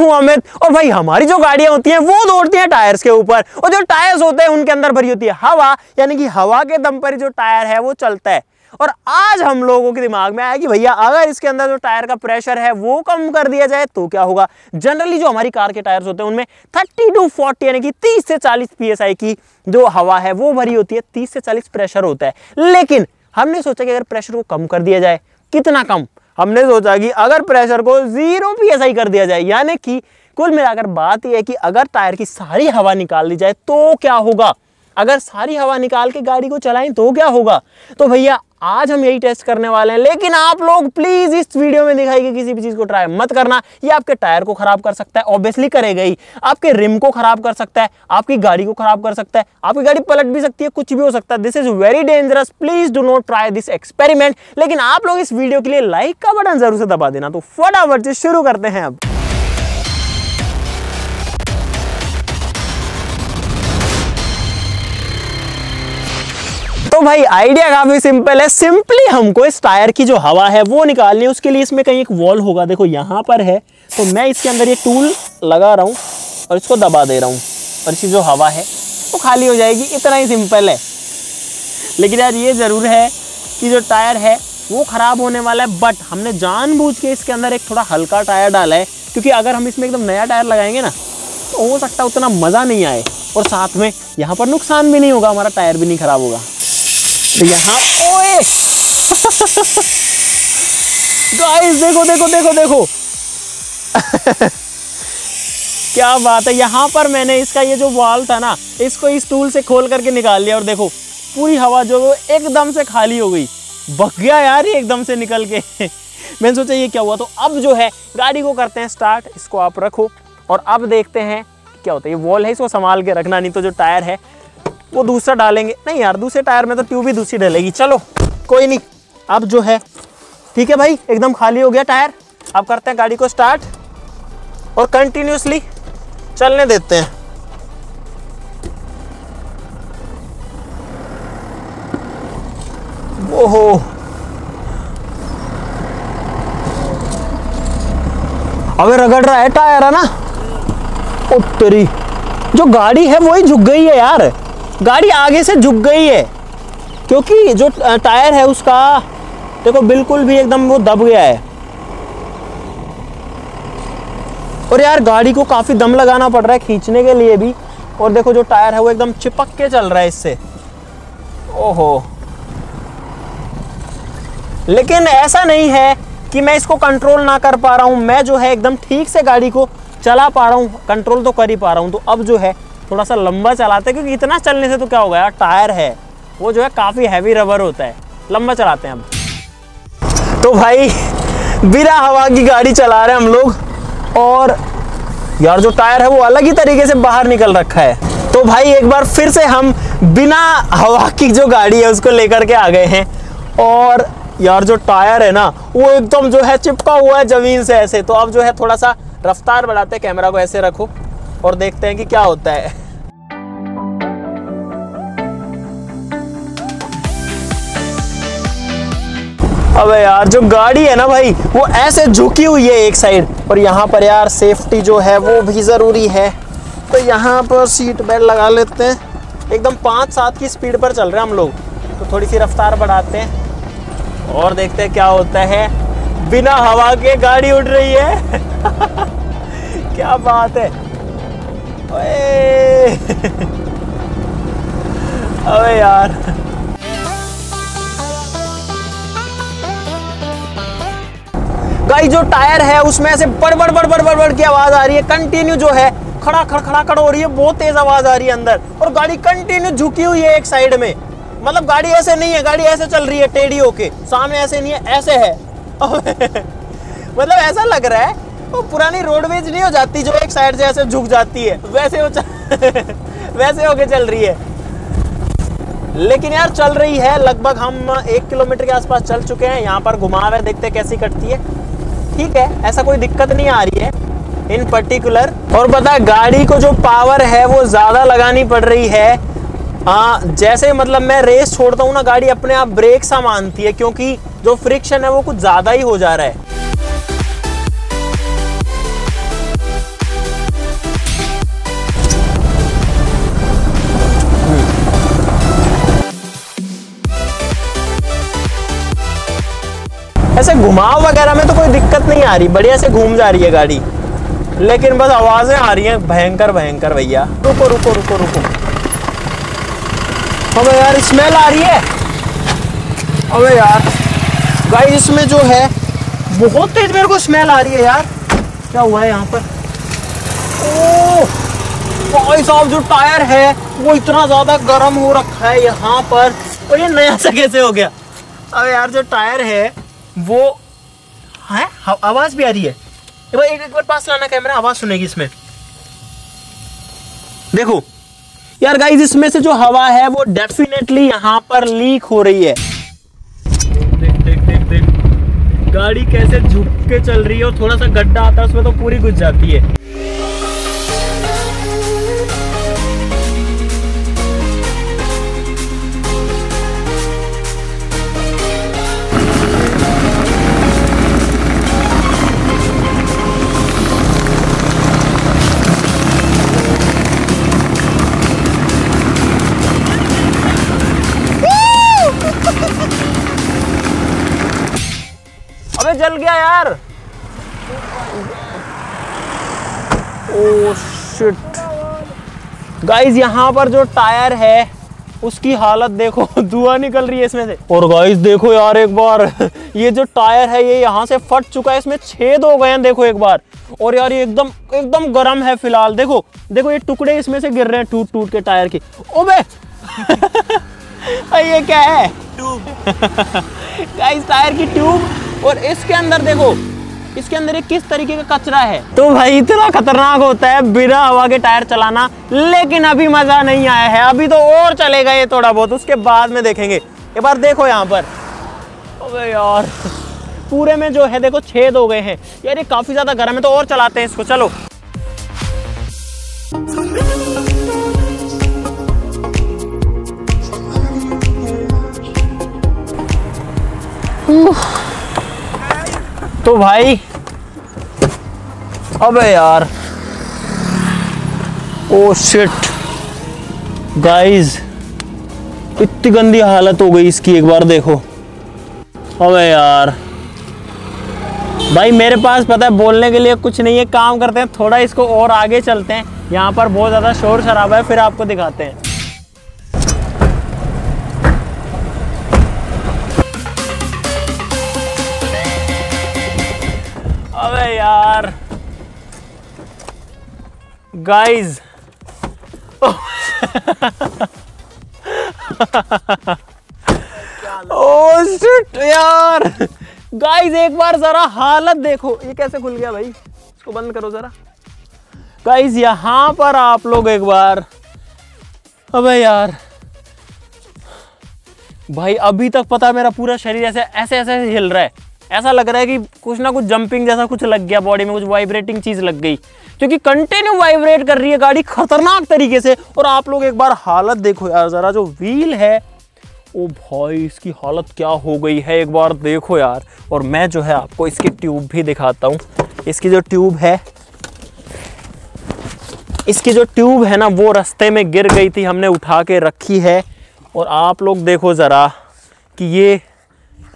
हूँ अमित। और भाई, हमारी जो गाड़ियाँ होती हैं, वो दौड़ती हैं टायर्स के ऊपर। और जो टायर्स होते हैं, उनके अंदर भरी होती है हवा। यानी कि हवा के दम पर जो टायर है, वो चलता है। और आज हम लोगों के दिमाग में आया कि भैया, अगर इसके अंदर जो टायर का प्रेशर है, वो कम कर दिया जाए तो क्या होगा? जनरली जो हमारी कार के टायर्स होते हैं, उनमें 30 टू 40 यानी कि 30 से 40 पीएसआई की जो हवा है, वो भरी होती है। 30 से 40 प्रेशर होता है। लेकिन हमने सोचा कि अगर प्रेशर को कम कर दिया जाए, कितना कम? हमने सोचा कि अगर प्रेशर को ज़ीरो पीएसआई कर दिया जाए, यानी कि कुल मिलाकर बात यह है कि अगर टायर की सारी हवा निकाल दी जाए तो क्या होगा? अगर सारी हवा निकाल के गाड़ी को चलाएँ तो क्या होगा? तो भैया आज हम यही टेस्ट करने वाले हैं, लेकिन आप लोग प्लीज़ इस वीडियो में दिखाई गई किसी भी चीज़ को ट्राई मत करना। ये आपके टायर को खराब कर सकता है ऑब्वियसली करेगा ही आपके रिम को खराब कर सकता है, आपकी गाड़ी को खराब कर सकता है, आपकी गाड़ी पलट भी सकती है, कुछ भी हो सकता है। This is very dangerous please do not try this experiment लेकिन आप लोग इस वीडियो के लिए लाइक का बटन ज़रूर से दबा देना। तो फटाफट से शुरू करते हैं अब। तो भाई आइडिया काफ़ी सिंपल है। सिंपली हमको इस टायर की जो हवा है, वो निकालनी है। उसके लिए इसमें कहीं एक वॉल होगा। देखो, यहाँ पर है। तो मैं इसके अंदर ये टूल लगा रहा हूँ और इसको दबा दे रहा हूँ। और इसकी जो हवा है, वो खाली हो जाएगी। इतना ही सिंपल है। लेकिन यार, ये ज़रूर है कि जो टायर है, वो ख़राब होने वाला है। बट हमने जानबूझ के इसके अंदर एक थोड़ा हल्का टायर डाला है। क्योंकि अगर हम इसमें एकदम नया टायर लगाएँगे ना तो हो सकता है उतना मज़ा नहीं आए। और साथ में यहाँ पर नुकसान भी नहीं होगा। हमारा टायर भी नहीं ख़राब होगा। तो यहाँ ओए! गाइस देखो देखो देखो देखो। क्या बात है? यहाँ पर मैंने इसका ये जो वाल था ना, इसको इस टूल से खोल करके निकाल लिया और देखो, पूरी हवा जो एकदम से खाली हो गई। बक गया यार ये एकदम से निकल के। मैंने सोचा ये क्या हुआ? तो अब जो है, गाड़ी को करते हैं स्टार्ट इसको आप रखो और अब देखते हैं क्या होता है। ये वॉल है, इसको संभाल के रखना, नहीं तो जो टायर है वो दूसरा डालेंगे। नहीं यार, दूसरे टायर में तो ट्यूब ही दूसरी डलेगी। चलो, कोई नहीं। अब जो है, ठीक है भाई? एकदम खाली हो गया टायर। अब करते हैं गाड़ी को स्टार्ट और कंटिन्यूसली चलने देते हैं। ओहो। अबे रगड़ रहा है टायर, है ना? ओ तेरी। जो गाड़ी है, वही झुक गई है यार। गाड़ी आगे से झुक गई है, क्योंकि जो टायर है उसका, देखो बिल्कुल भी एकदम वो दब गया है। और यार गाड़ी को काफ़ी दम लगाना पड़ रहा है खींचने के लिए भी, और देखो जो टायर है वो एकदम चिपक के चल रहा है इससे। ओहो। लेकिन ऐसा नहीं है कि मैं इसको कंट्रोल ना कर पा रहा हूँ, मैं जो है एकदम ठीक से गाड़ी को चला पा रहा हूँ कंट्रोल तो कर ही पा रहा हूँ। तो अब जो है थोड़ा सा लंबा चलाते हैं, क्योंकि इतना चलने से तो क्या होगा यार, टायर है, वो जो है काफ़ी हैवी रबर होता है। लंबा चलाते हैं अब तो भाई, बिना हवा की गाड़ी चला रहे हैं हम लोग, और यार जो टायर है वो अलग ही तरीके से बाहर निकल रखा है। तो भाई, एक बार फिर से हम बिना हवा की जो गाड़ी है, उसको लेकर के आ गए हैं। और यार जो टायर है ना, वो एकदम जो है चिपका हुआ है ज़मीन से ऐसे। तो अब जो है थोड़ा सा रफ्तार बढ़ाते कैमरा को ऐसे रखो। और देखते हैं कि क्या होता है। अबे यार, जो गाड़ी है ना भाई, वो ऐसे झुकी हुई है एक साइड और यहाँ पर यार सेफ्टी जो है, वो भी ज़रूरी है। तो यहाँ पर सीट बेल्ट लगा लेते हैं। एकदम पाँच सात की स्पीड पर चल रहे हैं हम लोग। तो थोड़ी सी रफ्तार बढ़ाते हैं। और देखते हैं क्या होता है। बिना हवा के गाड़ी उड़ रही है। क्या बात है। अबे यार। गाई जो टायर है, उसमें ऐसे बड़ बड़ बड़ बड़ बड़ बड़ की आवाज़ आ रही है। कंटिन्यू जो है, खड़ा खड़ खड़ा खड़ हो रही है। बहुत तेज आवाज़ आ रही है अंदर। और गाड़ी कंटिन्यू झुकी हुई है एक साइड में। मतलब गाड़ी ऐसे नहीं है, गाड़ी ऐसे चल रही है टेढ़ी होके। सामने ऐसे नहीं है, ऐसे है। मतलब ऐसा लग रहा है वो पुरानी रोडवेज़ नहीं हो जाती जो एक साइड से ऐसे झुक जाती है। वैसे वो वैसे होके चल रही है। लेकिन यार चल रही है, लगभग हम एक किलोमीटर के आसपास चल चुके हैं। यहाँ पर घुमाव है, देखते कैसी कटती है। ठीक है, ऐसा कोई दिक्कत नहीं आ रही है इन पर्टिकुलर और पता है, गाड़ी को जो पावर है, वो ज़्यादा लगानी पड़ रही है। हाँ जैसे मतलब मैं रेस छोड़ता हूँ ना, गाड़ी अपने आप ब्रेक सा मानती है, क्योंकि जो फ्रिक्शन है, वो कुछ ज़्यादा ही हो जा रहा है। घुमाव वगैरह में तो कोई दिक्कत नहीं आ रही, बढ़िया से घूम जा रही है गाड़ी। लेकिन बस आवाज़ें आ रही हैं, भयंकर भयंकर भैया। रुको रुको रुको रुको। अबे यार स्मेल आ रही है? अबे यार गाइस इसमें जो है, बहुत तेज मेरे को स्मेल आ रही है यार। क्या हुआ है यहाँ पर? ओ भाई साहब, जो टायर है, वो इतना ज़्यादा गर्म हो रखा है यहाँ पर। और ये नया सा कैसे हो गया? अब यार, जो टायर है वो है? आवाज़ भी आ रही है। एक बार एक, बार पास लाना कैमरा आवाज़ सुनेगी इसमें। देखो यार गाइस इसमें से जो हवा है वो डेफिनेटली यहाँ पर लीक हो रही है। देख देख देख देख। गाड़ी कैसे झुक के चल रही है और थोड़ा सा गड्ढा आता है उसमें तो पूरी घुस जाती है। अबे जल गया यार। ओ शिट गाइस यहाँ पर जो टायर है उसकी हालत देखो धुआँ निकल रही है इसमें से। और गाइस देखो यार एक बार। ये जो टायर है ये यहाँ से फट चुका है इसमें छेद हो गए हैं देखो एक बार। और यार ये एकदम एकदम गर्म है फ़िलहाल देखो। देखो ये टुकड़े इसमें से गिर रहे हैं टूट टूट के टायर के। ओबे ये क्या है? ट्यूब गाइस टायर की ट्यूब और इसके अंदर देखो इसके अंदर एक किस तरीके का कचरा है? तो भाई इतना खतरनाक होता है बिना हवा के टायर चलाना लेकिन अभी मज़ा नहीं आया है। अभी तो और चलेगा ये थोड़ा बहुत उसके बाद में देखेंगे। एक बार देखो यहाँ पर। अबे यार पूरे में जो है देखो छेद हो गए हैं। यार ये काफ़ी ज़्यादा गर्म है तो और चलाते हैं इसको चलो। तो भाई, अबे यार। ओ शिट गाइस इतनी गंदी हालत हो गई इसकी, एक बार देखो। अबे यार। भाई, मेरे पास पता है, बोलने के लिए कुछ नहीं है, काम करते हैं, थोड़ा इसको और आगे चलते हैं। यहाँ पर बहुत ज़्यादा शोर शराबा है, फिर आपको दिखाते हैं। अबे यार। गाइस ओ शिट यार। गाइस एक बार जरा हालत देखो। ये कैसे खुल गया भाई? इसको बंद करो जरा। गाइस यहाँ पर आप लोग एक बार। अबे यार। भाई अभी तक पता है मेरा पूरा शरीर ऐसे ऐसे ऐसे हिल रहा है। ऐसा लग रहा है कि कुछ ना कुछ जंपिंग जैसा कुछ लग गया बॉडी में, कुछ वाइब्रेटिंग चीज़ लग गई। क्योंकि कंटिन्यू वाइब्रेट कर रही है गाड़ी खतरनाक तरीके से। और आप लोग एक बार हालत देखो यार जरा, जो व्हील है, ओ भाई, इसकी हालत क्या हो गई है एक बार देखो यार। और मैं जो है आपको इसकी ट्यूब भी दिखाता हूँ। इसकी जो ट्यूब है, इसकी जो ट्यूब है ना, वो रास्ते में गिर गई थी, हमने उठा के रखी है। और आप लोग देखो ज़रा कि ये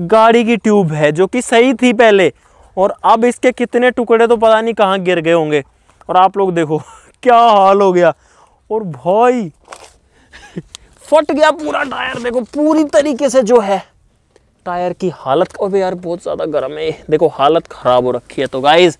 गाड़ी की ट्यूब है, जो कि सही थी पहले। और अब इसके कितने टुकड़े तो पता नहीं कहाँ गिर गए होंगे। और आप लोग देखो, क्या हाल हो गया। और भाई, फट गया पूरा टायर। देखो, पूरी तरीके से जो है, टायर की हालत अबे यार, बहुत ज़्यादा गर्म है। देखो, हालत ख़राब हो रखी है तो गाइज़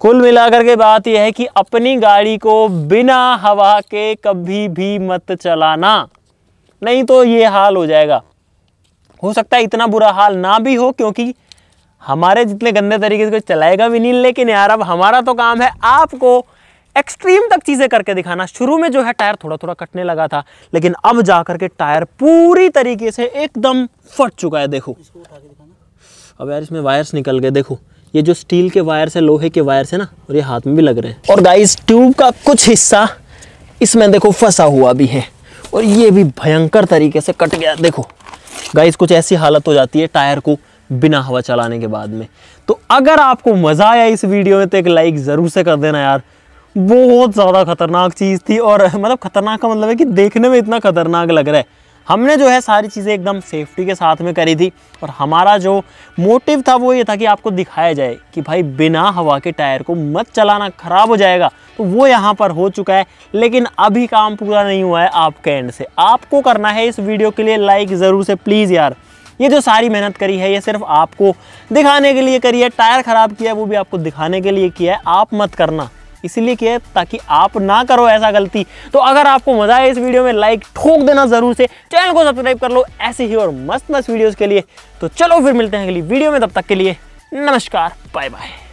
कुल मिलाकर के बात यह है कि अपनी गाड़ी को बिना हवा के कभी भी मत चलाना। नहीं तो ये हाल हो जाएगा। हो सकता है इतना बुरा हाल ना भी हो क्योंकि हमारे जितने गंदे तरीके से कोई चलाएगा भी नहीं लेकिन यार अब हमारा तो काम है आपको एक्सट्रीम तक चीज़ें करके दिखाना। शुरू में जो है टायर थोड़ा थोड़ा कटने लगा था लेकिन अब जा करके टायर पूरी तरीके से एकदम फट चुका है देखो। अब यार इसमें वायर्स निकल गए देखो। ये जो स्टील के वायर्स है लोहे के वायर्स है ना और ये हाथ में भी लग रहे हैं। और गाइस ट्यूब का कुछ हिस्सा इसमें देखो फंसा हुआ भी है और ये भी भयंकर तरीके से कट गया देखो। गाइस कुछ ऐसी हालत हो जाती है टायर को बिना हवा चलाने के बाद में। तो अगर आपको मज़ा आया इस वीडियो में तो एक लाइक ज़रूर से कर देना यार। बहुत ज़्यादा खतरनाक चीज़ थी और मतलब खतरनाक का मतलब है कि देखने में इतना खतरनाक लग रहा है। हमने जो है सारी चीज़ें एकदम सेफ्टी के साथ में करी थी और हमारा जो मोटिव था वो ये था कि आपको दिखाया जाए कि भाई बिना हवा के टायर को मत चलाना, ख़राब हो जाएगा। तो वो यहाँ पर हो चुका है, लेकिन अभी काम पूरा नहीं हुआ है आपके एंड से। आपको करना है इस वीडियो के लिए लाइक ज़रूर से प्लीज़ यार। ये जो सारी मेहनत करी है, ये सिर्फ़ आपको दिखाने के लिए करी है, टायर ख़राब किया है, वो भी आपको दिखाने के लिए किया है। आप मत करना। इसीलिए किया है ताकि आप ना करो ऐसा गलती। तो अगर आपको मज़ा आए इस वीडियो में लाइक ठोक देना ज़रूर से। चैनल को सब्सक्राइब कर लो ऐसे ही और मस्त मस्त वीडियोज़ के लिए। तो चलो फिर मिलते हैं अगली वीडियो में, तब तक के लिए नमस्कार बाय बाय